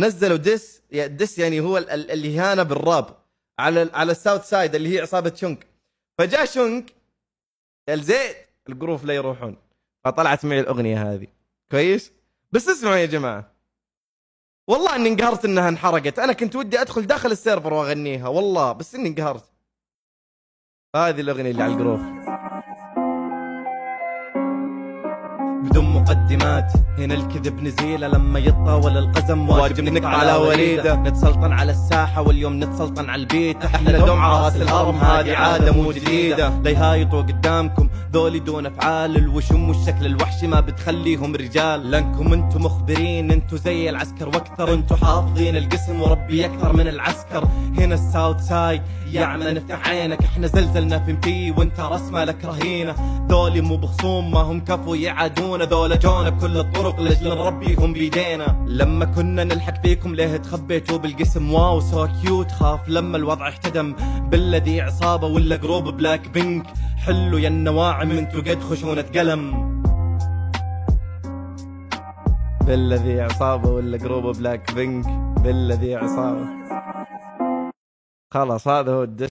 نزلوا diss diss يعني هو الاهانه بالراب على على ال South Side اللي هي عصابة شونك. فجاء شونك قال زيد ال Grove لا يروحون. فطلعت معي الأغنية هذه. كويس؟ بس اسمعوا يا جماعة. والله إني انقهرت إنها انحرقت. أنا كنت ودي أدخل داخل ال server وأغنيها. والله بس إني انقهرت. هذه الأغنية اللي على ال Grove بدون مقدمات. هنا الكذب نزيله لما يتطاول القزم. واجب نقطع على وليدة. نتسلطن على الساحة واليوم نتسلطن على البيت. إحنا دوم على راس الهرم هذه عادة مو جديدة. لا يهايطوا قدامكم. ذولي دون أفعال. الوشم والشكل الوحشي ما بتخليهم رجال. لانكم أنتم مخبرين. أنتم زي العسكر وأكثر. أنتم حافظين القسم وربي أكثر من العسكر. هنا الساوث سايد يا عم نفتح عينك. إحنا زلزلنا في مبي. وأنت رسمه لك رهينة. ذولي مو بخصوم. ما هم كفو يعادونا ذولا جونا بكل الطرق لأجل نربيهم بيدينا. لما كنا نلحق فيكم ليه تخبيتوا بالقسم؟ wow so cute خاف لما الوضع احتدم. بالله ذي عصابة ولا group Blackpink حلوا يا النواعم انتو قد خشونة قلم. بالله ذي عصابة ولا group Blackpink بالله ذي عصابة. خلاص هذا هو الدس